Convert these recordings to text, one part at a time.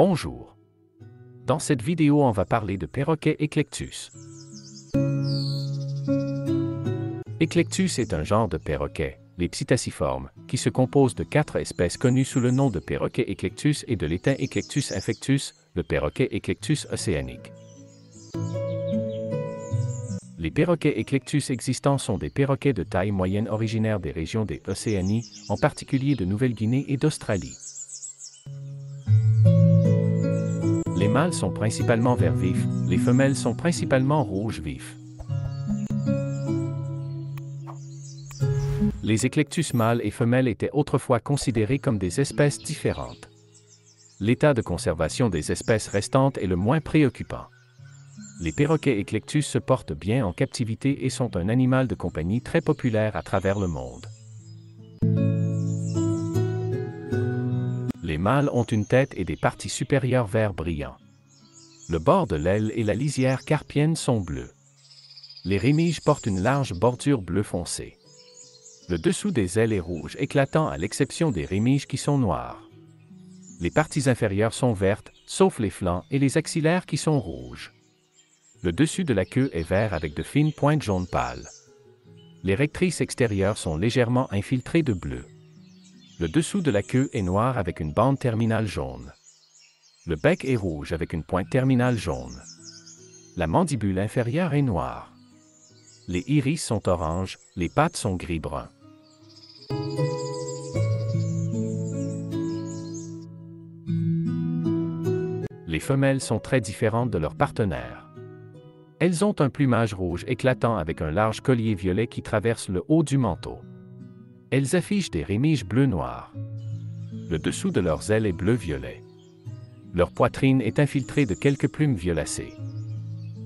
Bonjour. Dans cette vidéo, on va parler de perroquet Eclectus. Eclectus est un genre de perroquet, les psittaciformes, qui se compose de quatre espèces connues sous le nom de perroquet Eclectus et de l'étain Eclectus infectus, le perroquet Eclectus océanique. Les perroquets Eclectus existants sont des perroquets de taille moyenne originaires des régions des Océanies, en particulier de Nouvelle-Guinée et d'Australie. Les mâles sont principalement vert vif, les femelles sont principalement rouge vif. Les éclectus mâles et femelles étaient autrefois considérés comme des espèces différentes. L'état de conservation des espèces restantes est le moins préoccupant. Les perroquets éclectus se portent bien en captivité et sont un animal de compagnie très populaire à travers le monde. Les mâles ont une tête et des parties supérieures vert brillant. Le bord de l'aile et la lisière carpienne sont bleus. Les rémiges portent une large bordure bleu foncé. Le dessous des ailes est rouge éclatant à l'exception des rémiges qui sont noires. Les parties inférieures sont vertes, sauf les flancs et les axillaires qui sont rouges. Le dessus de la queue est vert avec de fines pointes jaune pâle. Les rectrices extérieures sont légèrement infiltrées de bleu. Le dessous de la queue est noir avec une bande terminale jaune. Le bec est rouge avec une pointe terminale jaune. La mandibule inférieure est noire. Les iris sont orange, les pattes sont gris-brun. Les femelles sont très différentes de leurs partenaires. Elles ont un plumage rouge éclatant avec un large collier violet qui traverse le haut du manteau. Elles affichent des rémiges bleu-noir. Le dessous de leurs ailes est bleu-violet. Leur poitrine est infiltrée de quelques plumes violacées.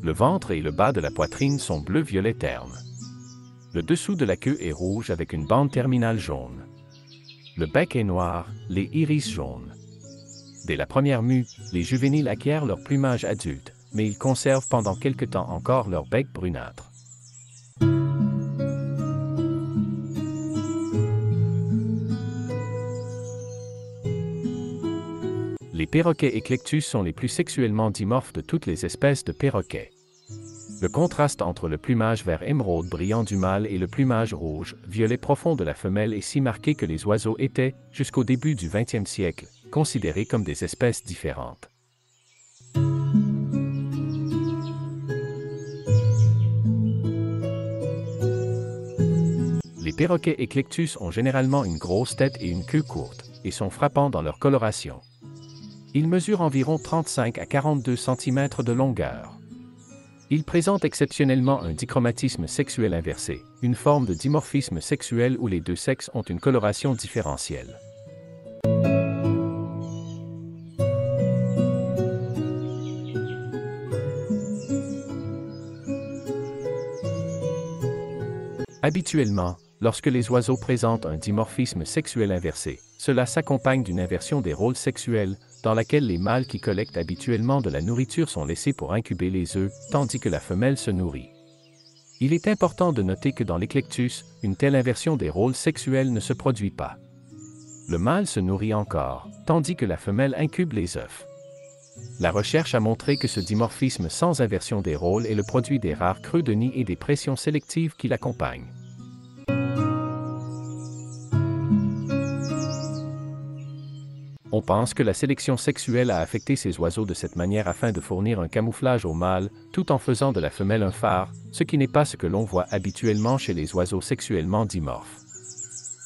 Le ventre et le bas de la poitrine sont bleu-violet terne. Le dessous de la queue est rouge avec une bande terminale jaune. Le bec est noir, les iris jaunes. Dès la première mue, les juvéniles acquièrent leur plumage adulte, mais ils conservent pendant quelque temps encore leur bec brunâtre. Les perroquets éclectus sont les plus sexuellement dimorphes de toutes les espèces de perroquets. Le contraste entre le plumage vert émeraude brillant du mâle et le plumage rouge, violet profond de la femelle est si marqué que les oiseaux étaient, jusqu'au début du 20e siècle, considérés comme des espèces différentes. Les perroquets Eclectus ont généralement une grosse tête et une queue courte, et sont frappants dans leur coloration. Ils mesurent environ 35 à 42 cm de longueur. Ils présentent exceptionnellement un dichromatisme sexuel inversé, une forme de dimorphisme sexuel où les deux sexes ont une coloration différentielle. Habituellement, Lorsque les oiseaux présentent un dimorphisme sexuel inversé, cela s'accompagne d'une inversion des rôles sexuels, dans laquelle les mâles qui collectent habituellement de la nourriture sont laissés pour incuber les œufs, tandis que la femelle se nourrit. Il est important de noter que dans l'éclectus, une telle inversion des rôles sexuels ne se produit pas. Le mâle se nourrit encore, tandis que la femelle incube les œufs. La recherche a montré que ce dimorphisme sans inversion des rôles est le produit des rares creux de nid et des pressions sélectives qui l'accompagnent. On pense que la sélection sexuelle a affecté ces oiseaux de cette manière afin de fournir un camouflage au mâle, tout en faisant de la femelle un phare, ce qui n'est pas ce que l'on voit habituellement chez les oiseaux sexuellement dimorphes.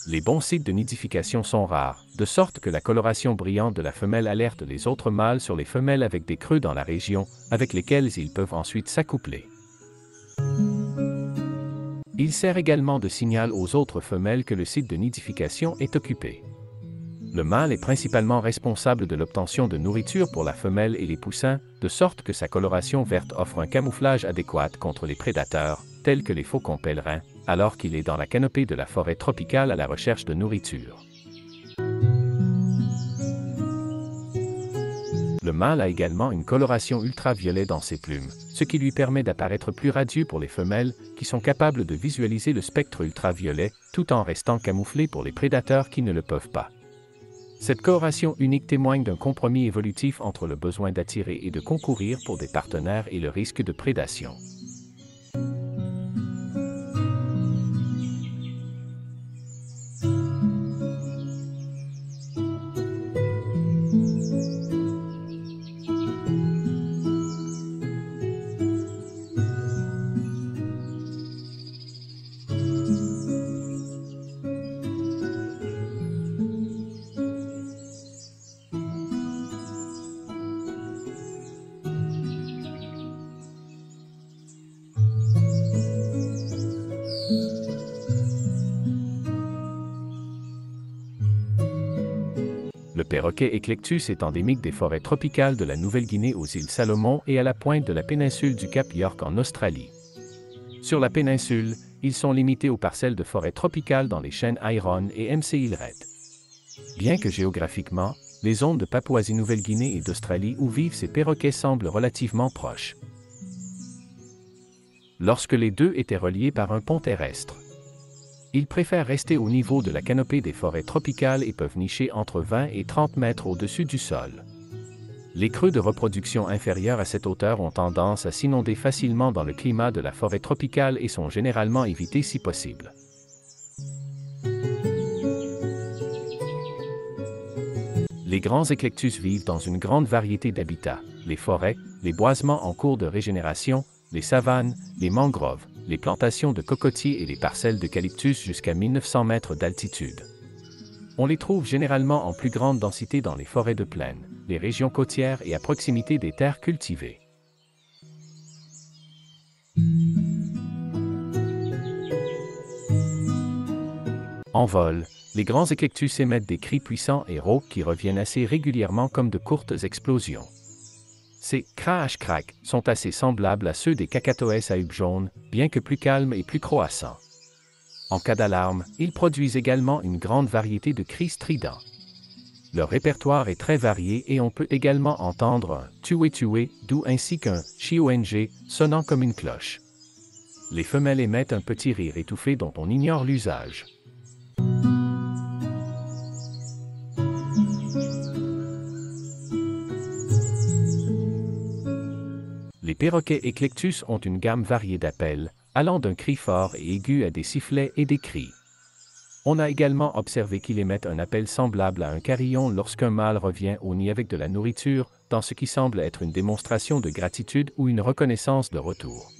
Les bons sites de nidification sont rares, de sorte que la coloration brillante de la femelle alerte les autres mâles sur les femelles avec des creux dans la région, avec lesquels ils peuvent ensuite s'accoupler. Il sert également de signal aux autres femelles que le site de nidification est occupé. Le mâle est principalement responsable de l'obtention de nourriture pour la femelle et les poussins, de sorte que sa coloration verte offre un camouflage adéquat contre les prédateurs, tels que les faucons pèlerins, alors qu'il est dans la canopée de la forêt tropicale à la recherche de nourriture. Le mâle a également une coloration ultraviolet dans ses plumes, ce qui lui permet d'apparaître plus radieux pour les femelles, qui sont capables de visualiser le spectre ultraviolet, tout en restant camouflées pour les prédateurs qui ne le peuvent pas. Cette coloration unique témoigne d'un compromis évolutif entre le besoin d'attirer et de concourir pour des partenaires et le risque de prédation. Le perroquet Eclectus est endémique des forêts tropicales de la Nouvelle-Guinée aux îles Salomon et à la pointe de la péninsule du Cap York en Australie. Sur la péninsule, ils sont limités aux parcelles de forêts tropicales dans les chaînes Iron et MC Ilret. Bien que géographiquement, les zones de Papouasie-Nouvelle-Guinée et d'Australie où vivent ces perroquets semblent relativement proches. Lorsque les deux étaient reliés par un pont terrestre. Ils préfèrent rester au niveau de la canopée des forêts tropicales et peuvent nicher entre 20 et 30 mètres au-dessus du sol. Les creux de reproduction inférieurs à cette hauteur ont tendance à s'inonder facilement dans le climat de la forêt tropicale et sont généralement évités si possible. Les grands éclectus vivent dans une grande variété d'habitats, les forêts, les boisements en cours de régénération, les savanes, les mangroves, les plantations de cocotiers et les parcelles d'eucalyptus jusqu'à 1900 mètres d'altitude. On les trouve généralement en plus grande densité dans les forêts de plaine, les régions côtières et à proximité des terres cultivées. En vol, les grands éclectus émettent des cris puissants et rauques qui reviennent assez régulièrement comme de courtes explosions. Ces crash-crack sont assez semblables à ceux des cacatoès à hubes jaunes, bien que plus calmes et plus croissants. En cas d'alarme, ils produisent également une grande variété de cris stridents. Leur répertoire est très varié et on peut également entendre un tué-tué, doux ainsi qu'un chiong sonnant comme une cloche. Les femelles émettent un petit rire étouffé dont on ignore l'usage. Perroquets Eclectus ont une gamme variée d'appels, allant d'un cri fort et aigu à des sifflets et des cris. On a également observé qu'il émettent un appel semblable à un carillon lorsqu'un mâle revient au nid avec de la nourriture, dans ce qui semble être une démonstration de gratitude ou une reconnaissance de retour.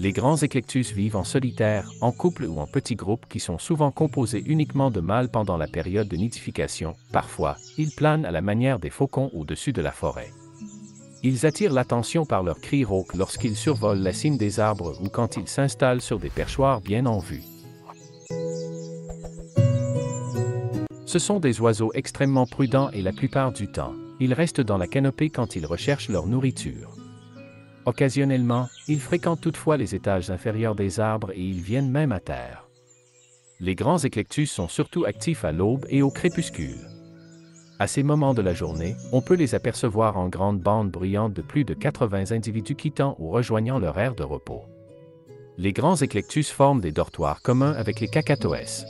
Les grands éclectus vivent en solitaire, en couple ou en petits groupes qui sont souvent composés uniquement de mâles pendant la période de nidification. Parfois, ils planent à la manière des faucons au-dessus de la forêt. Ils attirent l'attention par leurs cris rauques lorsqu'ils survolent la cime des arbres ou quand ils s'installent sur des perchoirs bien en vue. Ce sont des oiseaux extrêmement prudents et la plupart du temps, ils restent dans la canopée quand ils recherchent leur nourriture. Occasionnellement, ils fréquentent toutefois les étages inférieurs des arbres et ils viennent même à terre. Les grands éclectus sont surtout actifs à l'aube et au crépuscule. À ces moments de la journée, on peut les apercevoir en grandes bandes bruyantes de plus de 80 individus quittant ou rejoignant leur aire de repos. Les grands éclectus forment des dortoirs communs avec les cacatoès.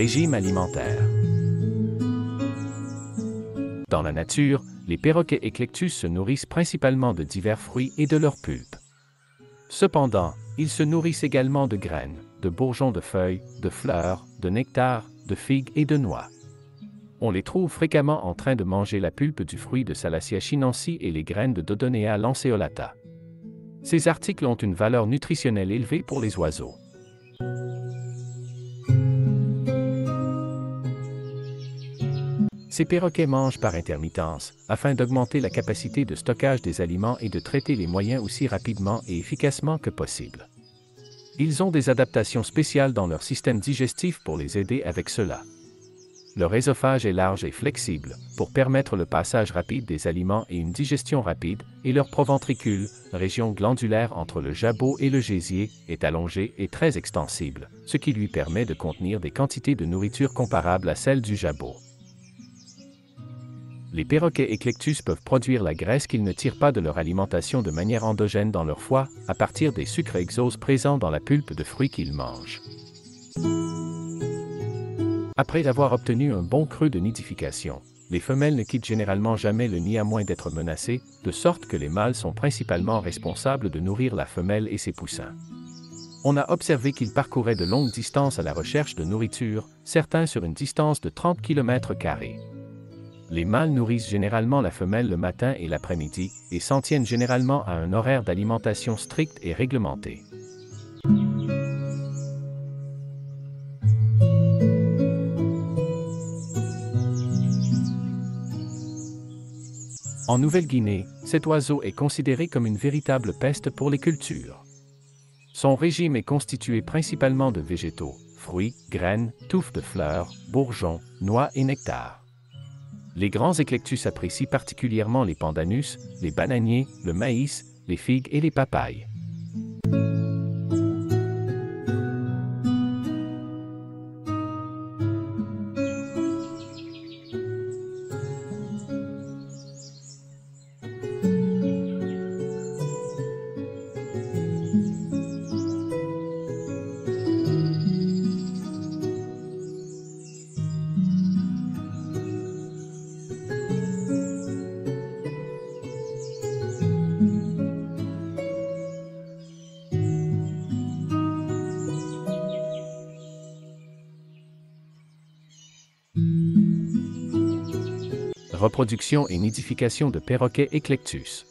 Régime alimentaire. Dans la nature, les perroquets éclectus se nourrissent principalement de divers fruits et de leurs pulpes. Cependant, ils se nourrissent également de graines, de bourgeons de feuilles, de fleurs, de nectar, de figues et de noix. On les trouve fréquemment en train de manger la pulpe du fruit de Salacia chinensis et les graines de Dodonea lanceolata. Ces articles ont une valeur nutritionnelle élevée pour les oiseaux. Ces perroquets mangent par intermittence, afin d'augmenter la capacité de stockage des aliments et de traiter les moyens aussi rapidement et efficacement que possible. Ils ont des adaptations spéciales dans leur système digestif pour les aider avec cela. Leur œsophage est large et flexible, pour permettre le passage rapide des aliments et une digestion rapide, et leur proventricule, région glandulaire entre le jabot et le gésier, est allongé et très extensible, ce qui lui permet de contenir des quantités de nourriture comparables à celles du jabot. Les perroquets éclectus peuvent produire la graisse qu'ils ne tirent pas de leur alimentation de manière endogène dans leur foie, à partir des sucres exoses présents dans la pulpe de fruits qu'ils mangent. Après avoir obtenu un bon cru de nidification, les femelles ne quittent généralement jamais le nid à moins d'être menacées, de sorte que les mâles sont principalement responsables de nourrir la femelle et ses poussins. On a observé qu'ils parcouraient de longues distances à la recherche de nourriture, certains sur une distance de 30 km. Les mâles nourrissent généralement la femelle le matin et l'après-midi et s'en tiennent généralement à un horaire d'alimentation strict et réglementé. En Nouvelle-Guinée, cet oiseau est considéré comme une véritable peste pour les cultures. Son régime est constitué principalement de végétaux, fruits, graines, touffes de fleurs, bourgeons, noix et nectar. Les grands éclectus apprécient particulièrement les pandanus, les bananiers, le maïs, les figues et les papayes. Reproduction et nidification de perroquets éclectus.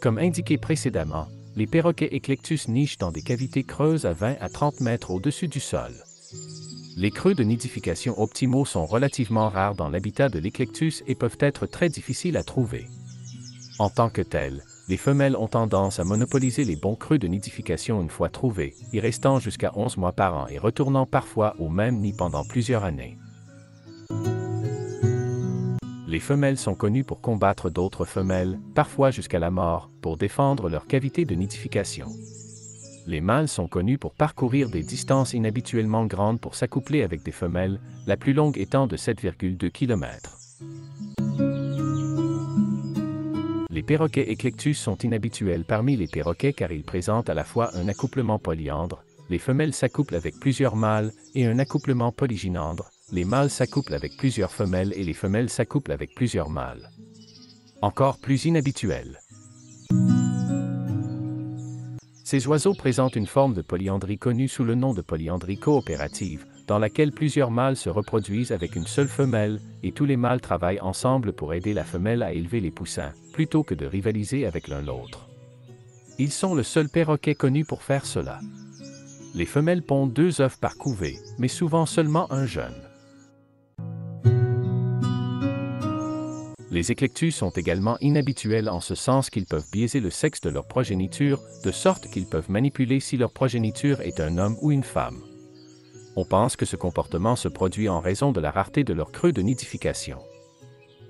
Comme indiqué précédemment, les perroquets éclectus nichent dans des cavités creuses à 20 à 30 mètres au-dessus du sol. Les creux de nidification optimaux sont relativement rares dans l'habitat de l'éclectus et peuvent être très difficiles à trouver. En tant que tels, les femelles ont tendance à monopoliser les bons creux de nidification une fois trouvés, y restant jusqu'à 11 mois par an et retournant parfois au même nid pendant plusieurs années. Les femelles sont connues pour combattre d'autres femelles, parfois jusqu'à la mort, pour défendre leur cavité de nidification. Les mâles sont connus pour parcourir des distances inhabituellement grandes pour s'accoupler avec des femelles, la plus longue étant de 7,2 km. Les perroquets éclectus sont inhabituels parmi les perroquets car ils présentent à la fois un accouplement polyandre, les femelles s'accouplent avec plusieurs mâles, et un accouplement polygynandre, les mâles s'accouplent avec plusieurs femelles et les femelles s'accouplent avec plusieurs mâles. Encore plus inhabituel. Ces oiseaux présentent une forme de polyandrie connue sous le nom de polyandrie coopérative, dans laquelle plusieurs mâles se reproduisent avec une seule femelle, et tous les mâles travaillent ensemble pour aider la femelle à élever les poussins, plutôt que de rivaliser avec l'un l'autre. Ils sont le seul perroquet connu pour faire cela. Les femelles pondent deux œufs par couvée, mais souvent seulement un jeune. Les éclectus sont également inhabituels en ce sens qu'ils peuvent biaiser le sexe de leur progéniture, de sorte qu'ils peuvent manipuler si leur progéniture est un homme ou une femme on pense que ce comportement se produit en raison de la rareté de leur creux de nidification.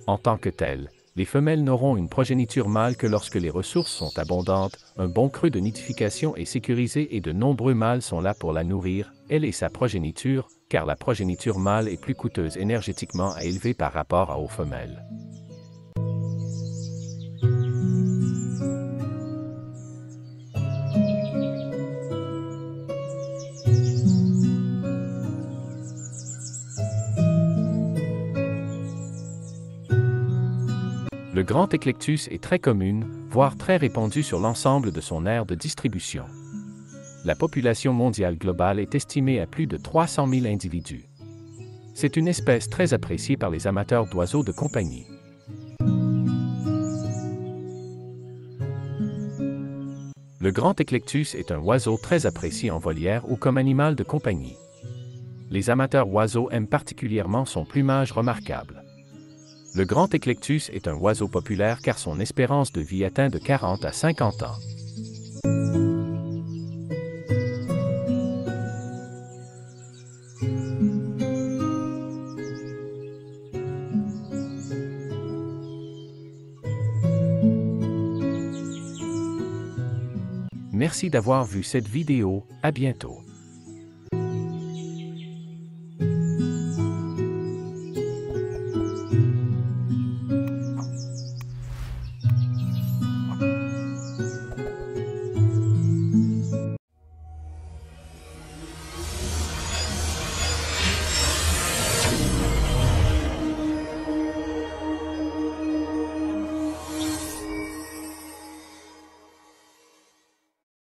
En tant que tel, les femelles n'auront une progéniture mâle que lorsque les ressources sont abondantes, un bon creux de nidification est sécurisé et de nombreux mâles sont là pour la nourrir, elle et sa progéniture, car la progéniture mâle est plus coûteuse énergétiquement à élever par rapport aux femelles. Grand éclectus est très commune, voire très répandue sur l'ensemble de son aire de distribution. La population mondiale globale est estimée à plus de 300 000 individus. C'est une espèce très appréciée par les amateurs d'oiseaux de compagnie. Le grand éclectus est un oiseau très apprécié en volière ou comme animal de compagnie. Les amateurs oiseaux aiment particulièrement son plumage remarquable. Le grand éclectus est un oiseau populaire car son espérance de vie atteint de 40 à 50 ans. Merci d'avoir vu cette vidéo, à bientôt.